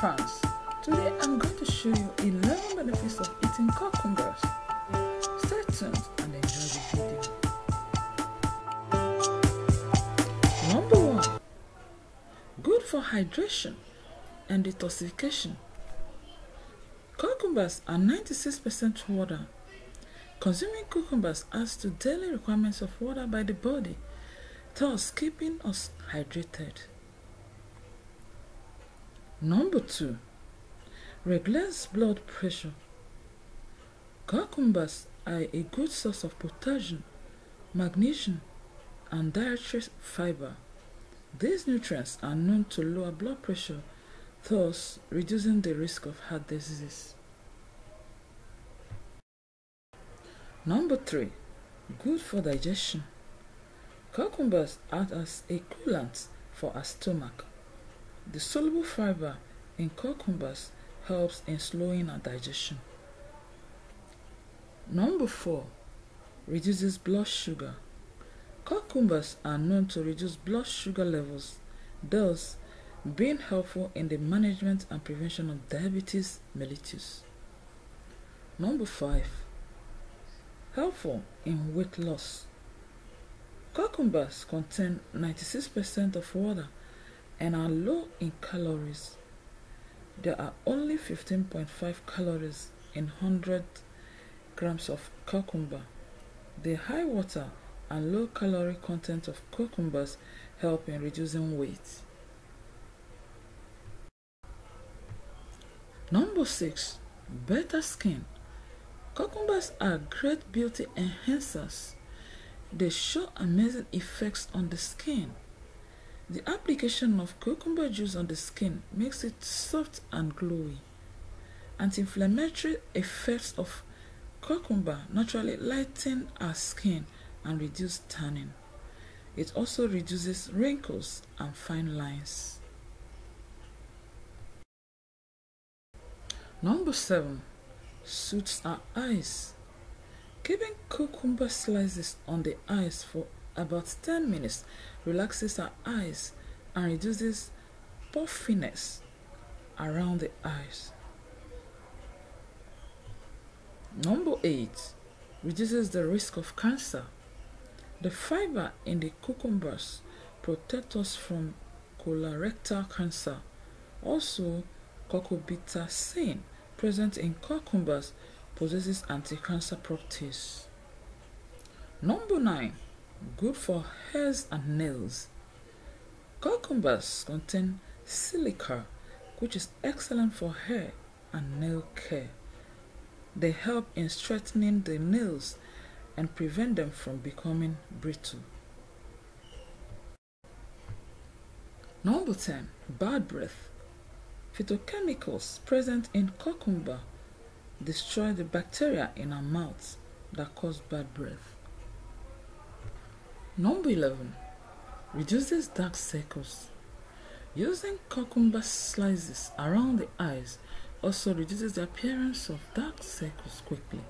France. Today I'm going to show you 11 benefits of eating cucumbers. Stay tuned and enjoy the video. Number 1. Good for hydration and detoxification. Cucumbers are 96% water. Consuming cucumbers adds to daily requirements of water by the body, thus keeping us hydrated. Number 2. Regulates blood pressure. Cucumbers are a good source of potassium, magnesium, and dietary fiber. These nutrients are known to lower blood pressure, thus reducing the risk of heart disease. Number 3. Good for digestion. Cucumbers act as a coolant for our stomach. The soluble fiber in cucumbers helps in slowing our digestion. Number 4. Reduces blood sugar. Cucumbers are known to reduce blood sugar levels, thus being helpful in the management and prevention of diabetes mellitus. Number 5. Helpful in weight loss. Cucumbers contain 96% of water and are low in calories. There are only 15.5 calories in 100 grams of cucumber. The high water and low calorie content of cucumbers help in reducing weight. Number 6. Better skin. Cucumbers are great beauty enhancers. They show amazing effects on the skin. The application of cucumber juice on the skin makes it soft and glowy. Anti-inflammatory effects of cucumber naturally lighten our skin and reduce tanning. It also reduces wrinkles and fine lines. Number 7. Suits our eyes. Keeping cucumber slices on the eyes for about 10 minutes relaxes our eyes and reduces puffiness around the eyes. Number 8 reduces the risk of cancer. The fiber in the cucumbers protect us from colorectal cancer. Also, cucurbitacin present in cucumbers possesses anti-cancer properties. Number 9 good for hairs and nails. Cucumbers contain silica, which is excellent for hair and nail care. They help in strengthening the nails and prevent them from becoming brittle. Number 10. Bad breath. Phytochemicals present in cucumber destroy the bacteria in our mouths that cause bad breath. Number 11. Reduces dark circles. Using cucumber slices around the eyes also reduces the appearance of dark circles quickly.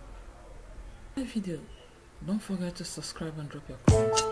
Video, don't forget to subscribe and drop your comments.